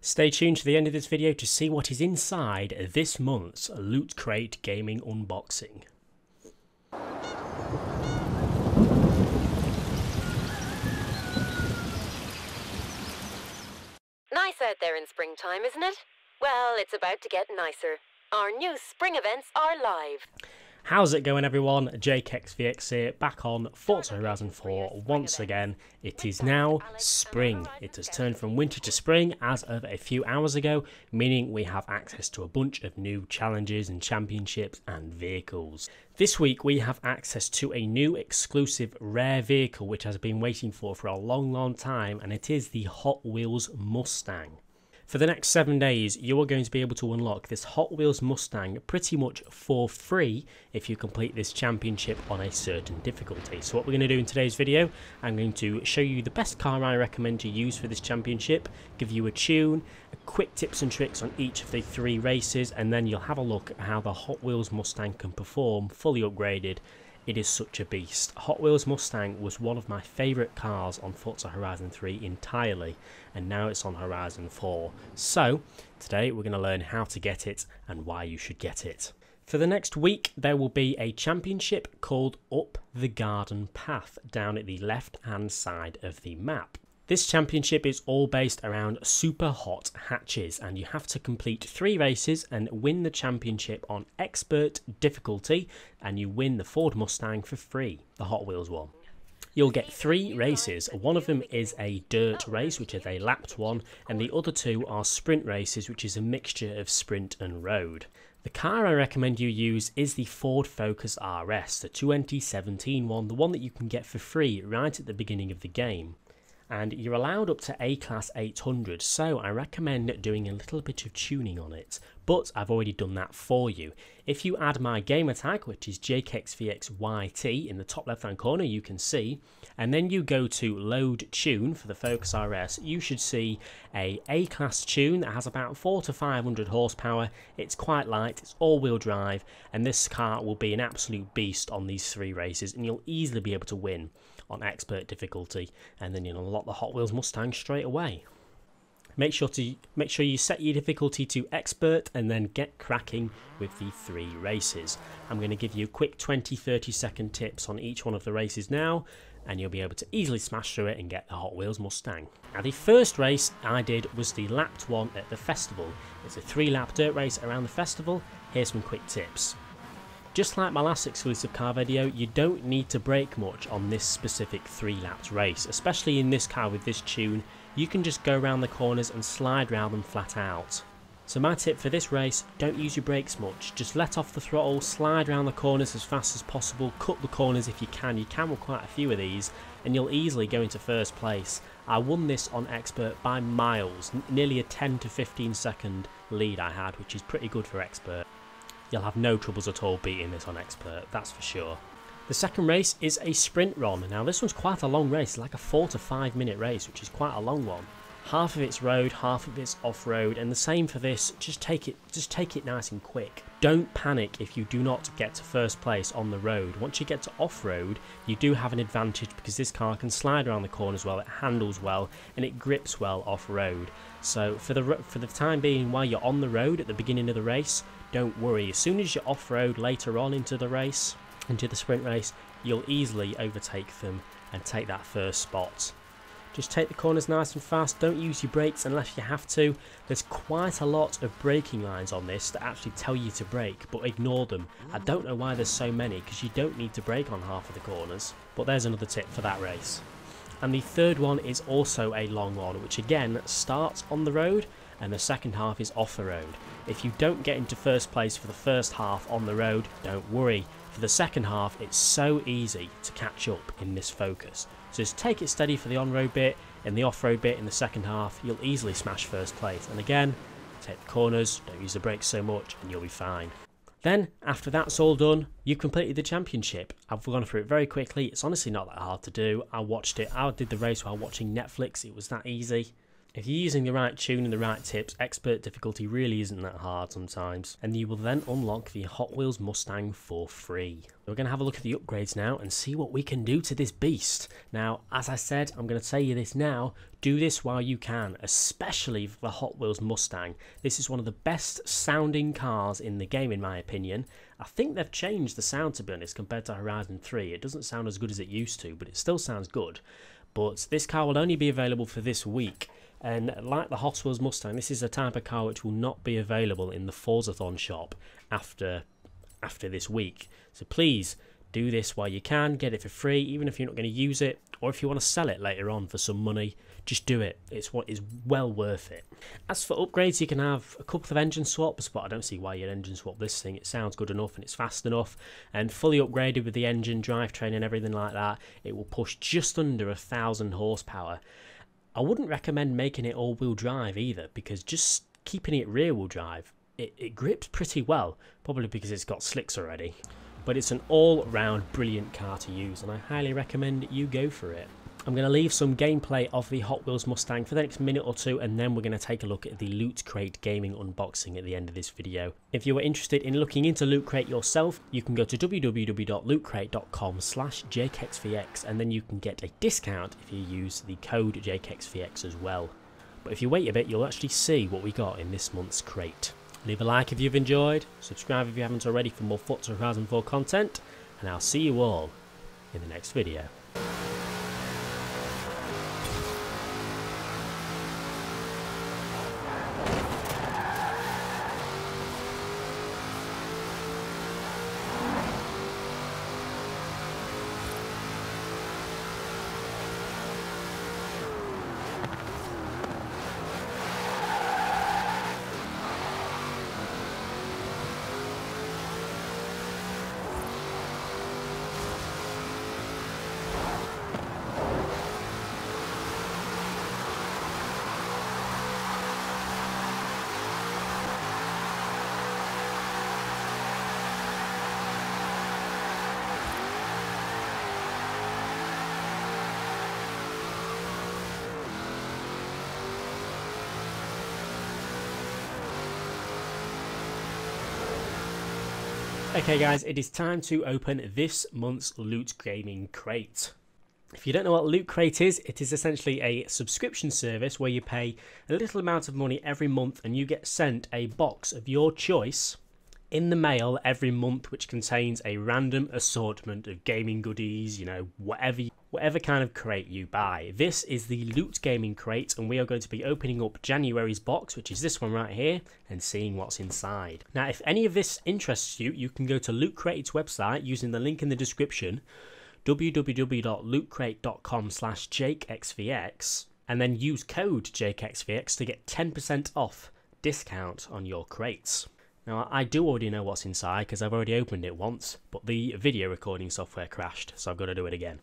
Stay tuned to the end of this video to see what is inside this month's Loot Crate Gaming unboxing. Nice out there in springtime, isn't it? Well, it's about to get nicer. Our new spring events are live. How's it going everyone? JakeXVX here, back on Forza Horizon 4 once again. It is now spring. It has turned from winter to spring as of a few hours ago, meaning we have access to a bunch of new challenges and championships and vehicles. This week we have access to a new exclusive rare vehicle which has been waiting for for a long long time and it is the Hot Wheels Mustang. For the next seven days, you are going to be able to unlock this Hot Wheels Mustang pretty much for free if you complete this championship on a certain difficulty. So what we're going to do in today's video, I'm going to show you the best car I recommend to use for this championship, give you a tune, a quick tips and tricks on each of the three races, and then you'll have a look at how the Hot Wheels Mustang can perform fully upgraded it is such a beast. Hot Wheels Mustang was one of my favourite cars on Forza Horizon 3 entirely, and now it's on Horizon 4. So, today we're going to learn how to get it and why you should get it. For the next week, there will be a championship called Up the Garden Path down at the left hand side of the map. This championship is all based around super hot hatches, and you have to complete three races and win the championship on expert difficulty, and you win the Ford Mustang for free, the Hot Wheels one. You'll get three races. One of them is a dirt race, which is a lapped one, and the other two are sprint races, which is a mixture of sprint and road. The car I recommend you use is the Ford Focus RS, the 2017 one, the one that you can get for free right at the beginning of the game and you're allowed up to A class 800 so I recommend doing a little bit of tuning on it but I've already done that for you. If you add my gamer tag which is JakeXVXYT in the top left hand corner you can see and then you go to load tune for the Focus RS you should see a A class tune that has about 4 to 500 horsepower it's quite light it's all wheel drive and this car will be an absolute beast on these three races and you'll easily be able to win on expert difficulty, and then you'll unlock the Hot Wheels Mustang straight away. Make sure to make sure you set your difficulty to expert and then get cracking with the three races. I'm going to give you quick 20-30 second tips on each one of the races now and you'll be able to easily smash through it and get the Hot Wheels Mustang. Now the first race I did was the lapped one at the festival. It's a three lap dirt race around the festival. Here's some quick tips. Just like my last exclusive car video, you don't need to brake much on this specific 3 laps race, especially in this car with this tune, you can just go around the corners and slide around them flat out. So my tip for this race, don't use your brakes much, just let off the throttle, slide around the corners as fast as possible, cut the corners if you can, you can with quite a few of these, and you'll easily go into first place. I won this on Expert by miles, nearly a 10 to 15 second lead I had, which is pretty good for Expert you'll have no troubles at all beating this on expert, that's for sure. The second race is a sprint run. Now this one's quite a long race, like a 4 to 5 minute race, which is quite a long one. Half of it's road, half of it's off-road, and the same for this, just take it just take it nice and quick. Don't panic if you do not get to first place on the road. Once you get to off-road, you do have an advantage because this car can slide around the corners well, it handles well, and it grips well off-road. So for the for the time being while you're on the road at the beginning of the race, don't worry, as soon as you're off-road later on into the race, into the sprint race, you'll easily overtake them and take that first spot. Just take the corners nice and fast, don't use your brakes unless you have to. There's quite a lot of braking lines on this that actually tell you to brake, but ignore them. I don't know why there's so many, because you don't need to brake on half of the corners. But there's another tip for that race. And the third one is also a long one, which again starts on the road and the second half is off the road. If you don't get into first place for the first half on the road, don't worry. For the second half, it's so easy to catch up in this focus. So just take it steady for the on-road bit, and the off-road bit in the second half, you'll easily smash first place. And again, take the corners, don't use the brakes so much, and you'll be fine. Then, after that's all done, you've completed the championship. I've gone through it very quickly. It's honestly not that hard to do. I watched it. I did the race while watching Netflix. It was that easy If you're using the right tune and the right tips, expert difficulty really isn't that hard sometimes, and you will then unlock the Hot Wheels Mustang for free. We're going to have a look at the upgrades now and see what we can do to this beast. Now, as I said, I'm going to tell you this now, do this while you can, especially for the Hot Wheels Mustang. This is one of the best sounding cars in the game in my opinion. I think they've changed the sound to be honest compared to Horizon 3. It doesn't sound as good as it used to, but it still sounds good. But this car will only be available for this week. And like the Hot Wheels Mustang, this is a type of car which will not be available in the Forzathon shop after after this week. So please do this while you can, get it for free, even if you're not going to use it, or if you want to sell it later on for some money, just do it. It's what is well worth it. As for upgrades, you can have a couple of engine swaps, but I don't see why you'd engine swap this thing. It sounds good enough and it's fast enough, and fully upgraded with the engine, drivetrain, and everything like that. It will push just under a thousand horsepower. I wouldn't recommend making it all wheel drive either because just keeping it rear wheel drive, it, it grips pretty well, probably because it's got slicks already. But it's an all round brilliant car to use and I highly recommend you go for it. I'm going to leave some gameplay of the Hot Wheels Mustang for the next minute or two and then we're going to take a look at the Loot Crate gaming unboxing at the end of this video. If you are interested in looking into Loot Crate yourself, you can go to www.lootcrate.com slash jakexvx and then you can get a discount if you use the code jakexvx as well. But if you wait a bit, you'll actually see what we got in this month's crate. Leave a like if you've enjoyed, subscribe if you haven't already for more Forza Horizon 4 content, and I'll see you all in the next video. Okay guys, it is time to open this month's Loot Gaming Crate. If you don't know what Loot Crate is, it is essentially a subscription service where you pay a little amount of money every month and you get sent a box of your choice in the mail every month which contains a random assortment of gaming goodies, you know, whatever whatever kind of crate you buy. This is the Loot Gaming Crate and we are going to be opening up January's box, which is this one right here, and seeing what's inside. Now, if any of this interests you, you can go to Loot Crate's website using the link in the description, www.lootcrate.com slash jakexvx, and then use code jakexvx to get 10% off discount on your crates. Now, I do already know what's inside because I've already opened it once, but the video recording software crashed, so I've got to do it again.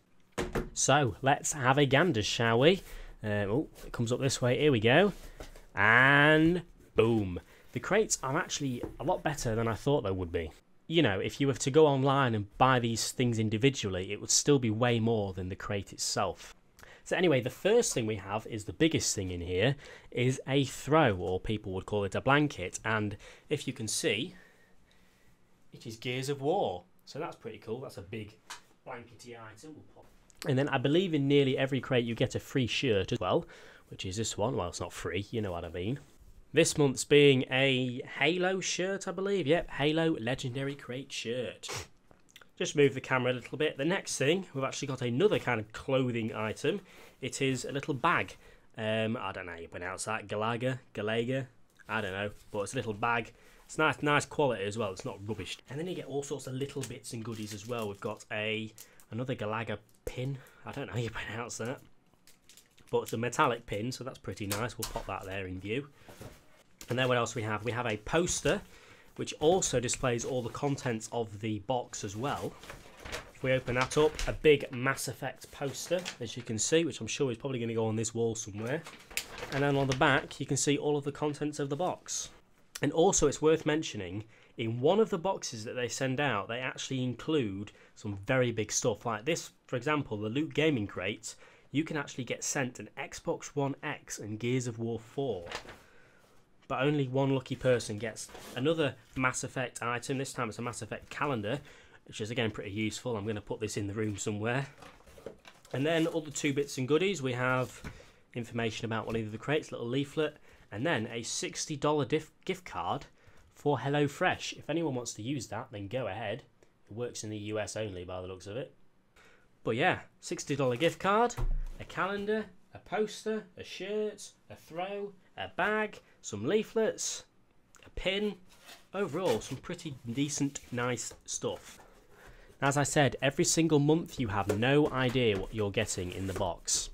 So, let's have a gander, shall we? Um, oh, it comes up this way. Here we go. And boom. The crates are actually a lot better than I thought they would be. You know, if you were to go online and buy these things individually, it would still be way more than the crate itself. So anyway, the first thing we have is the biggest thing in here is a throw, or people would call it a blanket. And if you can see, it is Gears of War. So that's pretty cool. That's a big blankety item. And then I believe in nearly every crate you get a free shirt as well, which is this one. Well, it's not free, you know what I mean. This month's being a Halo shirt, I believe. Yep, Halo Legendary Crate shirt. Just move the camera a little bit. The next thing, we've actually got another kind of clothing item. It is a little bag. Um, I don't know how you pronounce that. Galaga? Galaga? I don't know. But it's a little bag. It's nice, nice quality as well. It's not rubbish. And then you get all sorts of little bits and goodies as well. We've got a another Galaga pin. I don't know how you pronounce that. But it's a metallic pin, so that's pretty nice. We'll pop that there in view. And then what else we have? We have a poster which also displays all the contents of the box as well. If we open that up, a big Mass Effect poster, as you can see, which I'm sure is probably going to go on this wall somewhere. And then on the back, you can see all of the contents of the box. And also, it's worth mentioning, in one of the boxes that they send out, they actually include some very big stuff. Like this, for example, the Loot Gaming Crate, you can actually get sent an Xbox One X and Gears of War 4. But only one lucky person gets another Mass Effect item. This time it's a Mass Effect calendar, which is again pretty useful. I'm going to put this in the room somewhere. And then other two bits and goodies. We have information about one of the crates, little leaflet, and then a $60 gift card for HelloFresh. If anyone wants to use that, then go ahead. It works in the US only by the looks of it. But yeah, $60 gift card, a calendar, a poster, a shirt, a throw, a bag, some leaflets, a pin. Overall, some pretty decent, nice stuff. As I said, every single month you have no idea what you're getting in the box.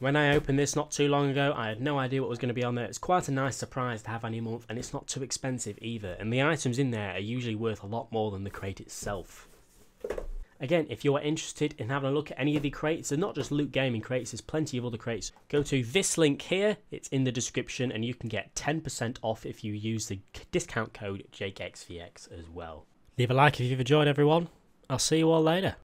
When I opened this not too long ago, I had no idea what was going to be on there. It's quite a nice surprise to have any month, and it's not too expensive either. And the items in there are usually worth a lot more than the crate itself. Again, if you are interested in having a look at any of the crates, and not just Loot Gaming crates, there's plenty of other crates. Go to this link here, it's in the description, and you can get 10% off if you use the discount code JakeXVX as well. Leave a like if you've enjoyed, everyone. I'll see you all later.